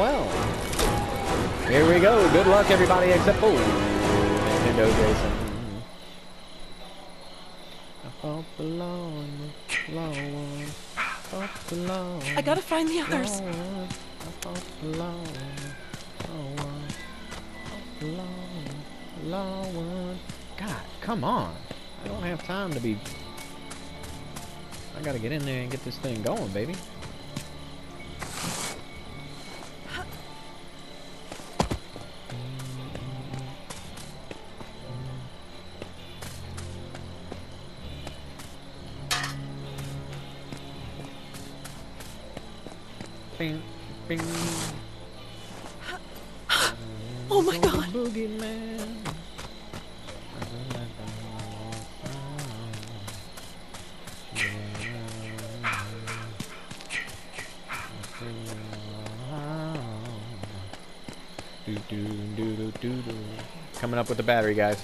Well, here we go. Good luck, everybody, except for Nintendo Jason. I gotta find the others. God, come on. I don't have time to be... I gotta get in there and get this thing going, baby. Bing, bing. Oh my god. Boogeyman. Do, do, do, do, do, do. Coming up with the battery, guys.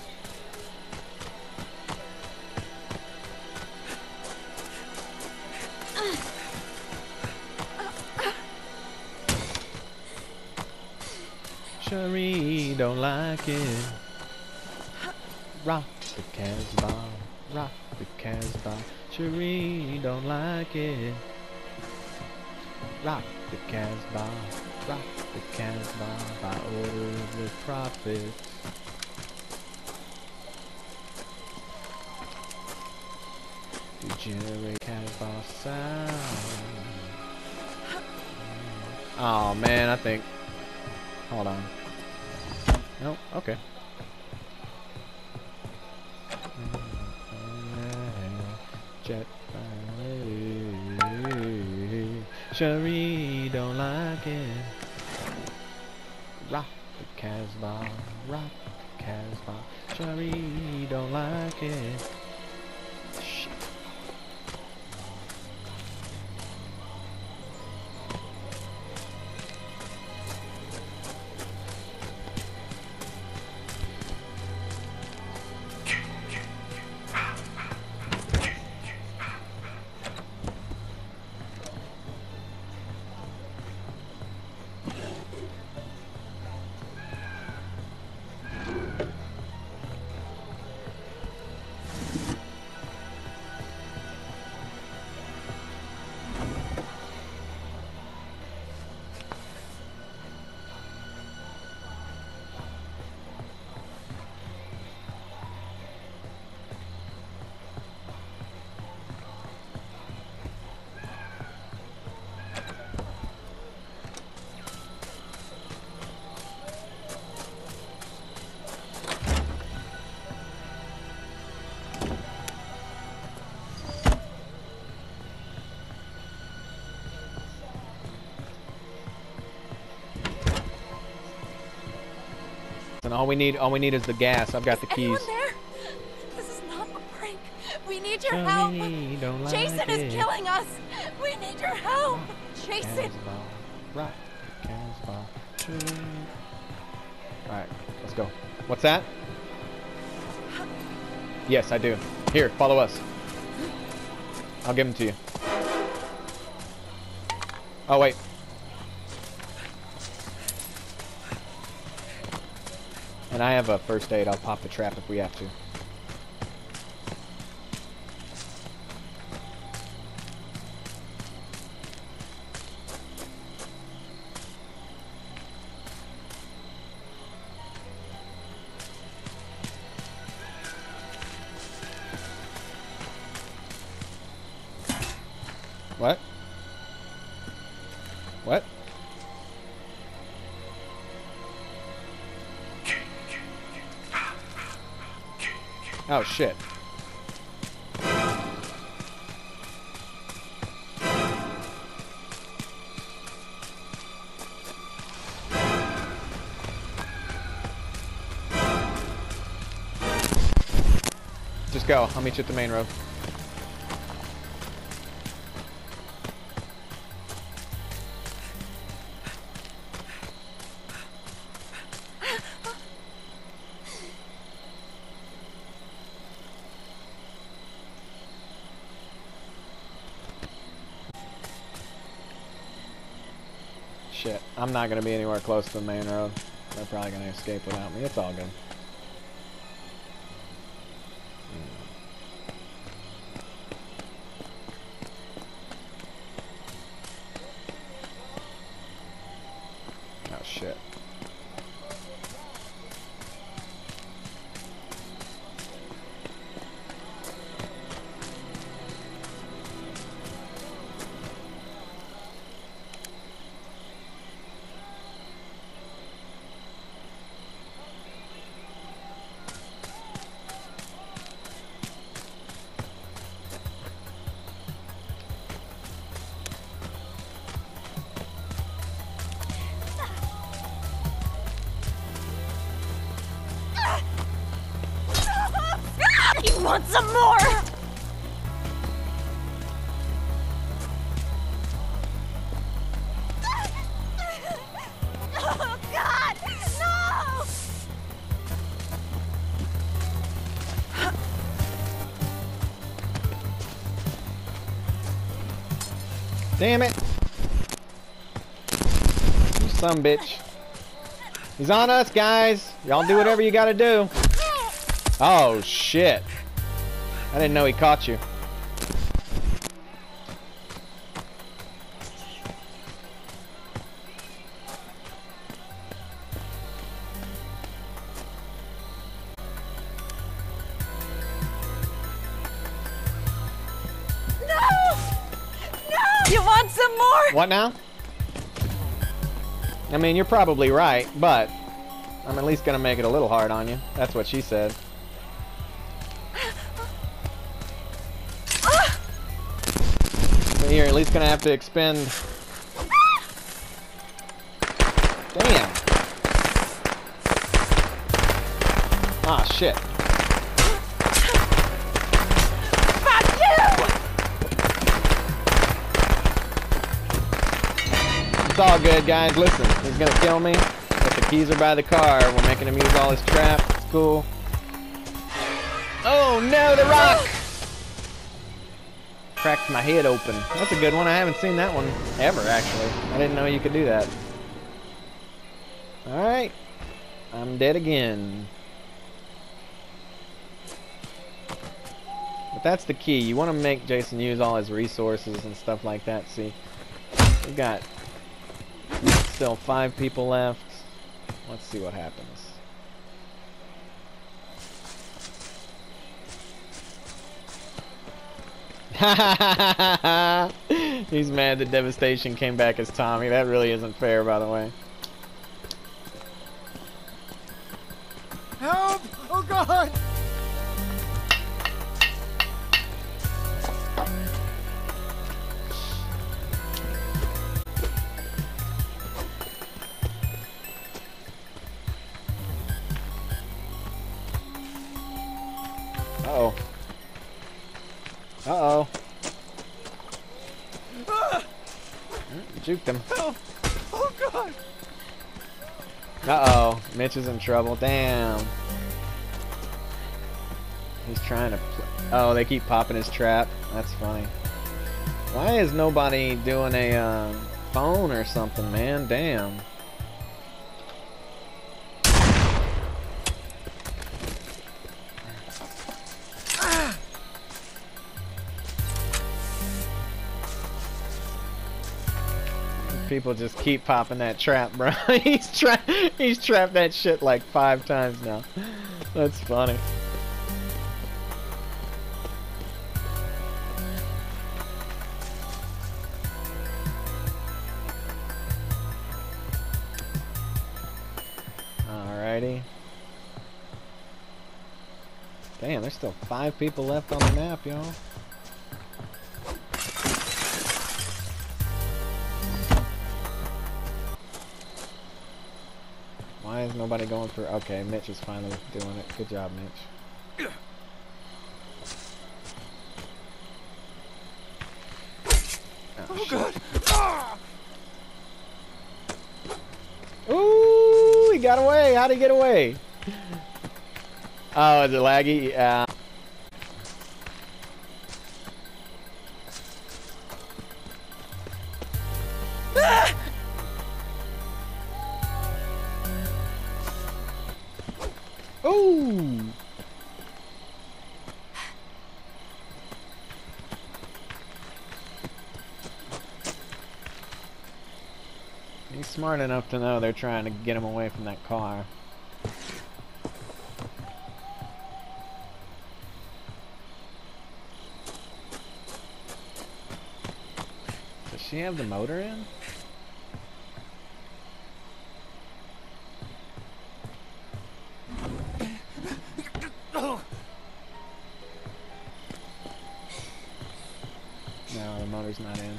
Sharif don't like it. Rock the Casbah, rock the Casbah. Sharif don't like it. Rock the Casbah, rock the Casbah by order of the prophets. Degenerate Casbah sound. Oh man, I think. Hold on. Nope, okay. Jet Sharif don't like it. Rock the Casbah, rock the Casbah. Sharif don't like it. All we need, all we need is the gas. I've got the keys. there? This is not a prank. We need your help. Like Jason is killing us. We need your help. Jason. Casbah, rock the Casbah. Sharif. All right, let's go. What's that? Yes, I do. Here, follow us. I'll give them to you. Oh wait. And I have a first aid. I'll pop the trap if we have to. What? What? Oh shit. Just go. I'll meet you at the main road. Shit. I'm not gonna be anywhere close to the main road. They're probably gonna escape without me. It's all good. Want some more? Oh! Damn it! You some bitch. He's on us, guys. Y'all do whatever you gotta do. Oh, shit. I didn't know he caught you. No! No! You want some more? What now? I mean, you're probably right, but I'm at least gonna make it a little hard on you. That's what she said. You're at least gonna have to expend. Damn. Ah, shit. Fuck you! It's all good, guys. Listen, he's gonna kill me, but the keys are by the car. We're making him use all his trap. It's cool. Oh no, the rock! Cracked my head open. That's a good one. I haven't seen that one ever, actually. I didn't know you could do that. Alright. I'm dead again. But that's the key. You want to make Jason use all his resources and stuff like that. See, we got still five people left. Let's see what happens. He's mad that Devastation came back as Tommy. That really isn't fair, by the way. Help! Oh God! Juked him. Help! Oh God! Uh-oh. Mitch is in trouble. Damn. He's trying to... Oh, they keep popping his trap. That's funny. Why is nobody doing a uh, phone or something, man? Damn. People just keep popping that trap, bro. he's tra he's trapped that shit like five times now. That's funny. Alrighty. Damn, there's still five people left on the map, y'all. Why is nobody going through? Okay, Mitch is finally doing it. Good job, Mitch. Oh, shit. God! Ah! Ooh, he got away. How'd he get away? Oh, is it laggy? Yeah. He's smart enough to know they're trying to get him away from that car. Does she have the motor in? Motor's not in.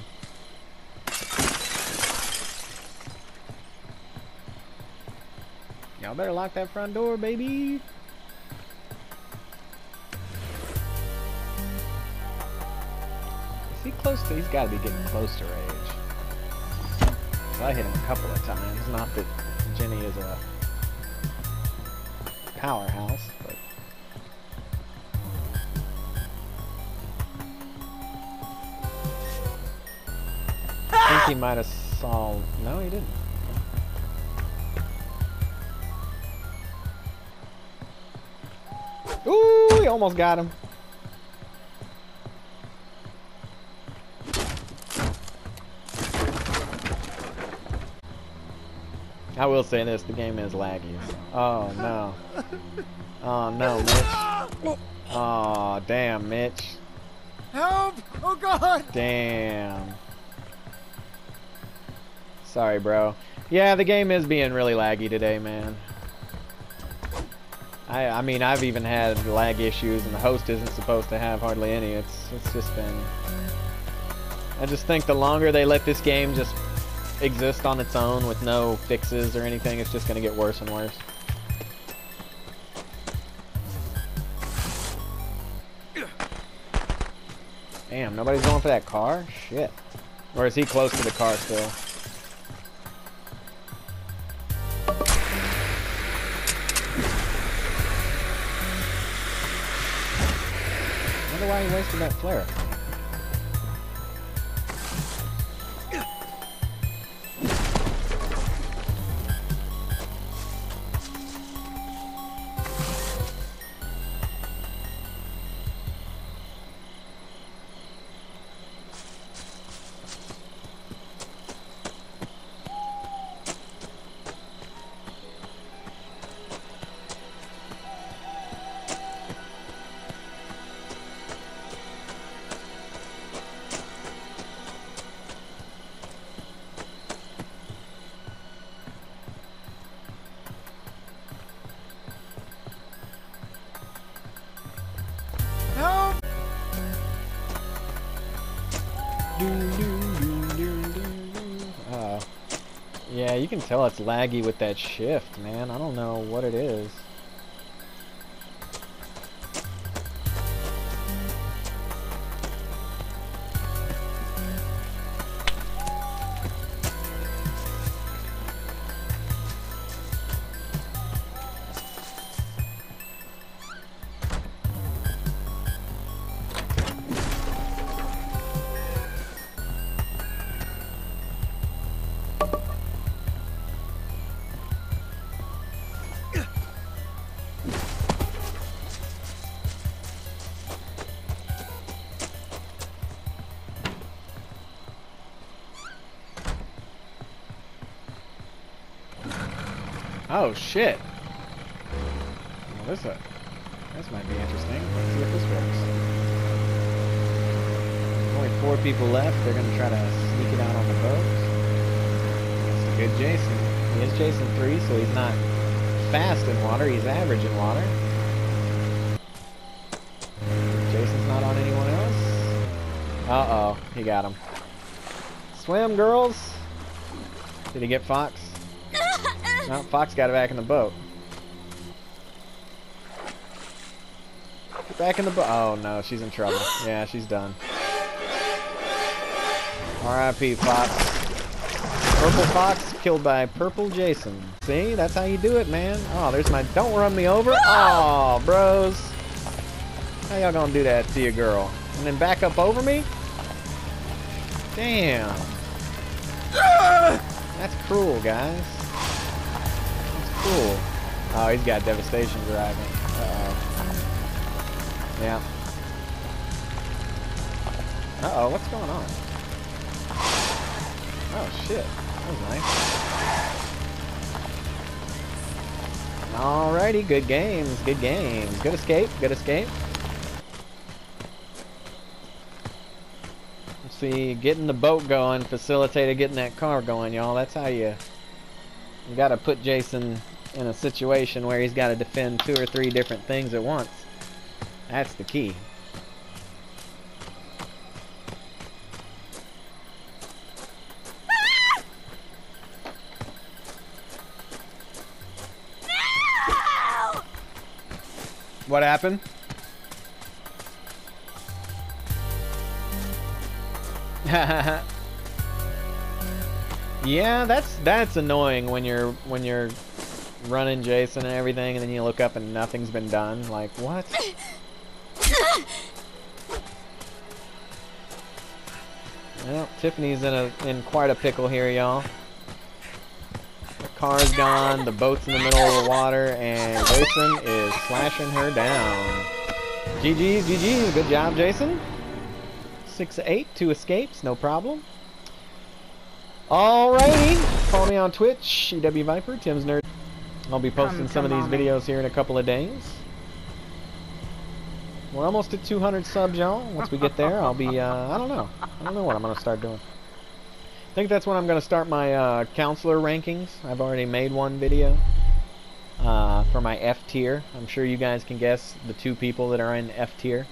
Y'all better lock that front door, baby. Is he close to? He's got to be getting close to rage. I hit him a couple of times. Not that Jenny is a powerhouse, he might have solved. No, he didn't. Ooh, he almost got him. I will say this, the game is laggy. Oh no. Oh no, Mitch. Oh, damn, Mitch. Help! Oh God! Damn. Sorry, bro. Yeah, the game is being really laggy today, man. I I mean, I've even had lag issues, and the host isn't supposed to have hardly any. It's it's just been. I just think the longer they let this game just exist on its own with no fixes or anything, it's just gonna get worse and worse. Damn, nobody's going for that car? Shit. Or is he close to the car still? Why he wasted that flare. Yeah, you can tell it's laggy with that shift, man. I don't know what it is. Oh shit. Well, this uh, this might be interesting. Let's see if this works. Only four people left. They're gonna try to sneak it out on the boat. That's a good Jason. He is Jason three, so he's not fast in water. He's average in water. Jason's not on anyone else. Uh oh, he got him. Swim, girls. Did he get Fox? No, Fox got it back in the boat. Get back in the boat. Oh no, she's in trouble. Yeah, she's done. R.I.P. Fox. Purple Fox killed by Purple Jason. See, that's how you do it, man. Oh, there's my. Don't run me over. Oh, bros. How y'all gonna do that to your girl? And then back up over me? Damn. Ah! That's cruel, guys. Cruel. Oh, he's got devastation driving. Uh-oh. Yeah. Uh-oh, what's going on? Oh, shit. That was nice. Alrighty, good games, good games. Good escape, good escape. See, getting the boat going facilitated getting that car going, y'all. That's how you... You gotta put Jason in a situation where he's gotta defend two or three different things at once. That's the key. What happened? yeah, that's that's annoying when you're when you're running Jason and everything, and then you look up and nothing's been done. Like what? Well, Tiffany's in a in quite a pickle here, y'all. The car's gone, the boat's in the middle of the water, and Jason is slashing her down. GG's, GG's, good job, Jason. Six eight, two escapes, no problem. Alrighty, follow me on Twitch, EW Viper, Tim's Nerd. I'll be posting Come- some of these videos here in a couple of days. We're almost at 200 subs, y'all. Once we get there, I'll be, uh, I don't know. I don't know what I'm going to start doing. I think that's when I'm going to start my uh, counselor rankings. I've already made one video uh, for my F tier. I'm sure you guys can guess the two people that are in F tier.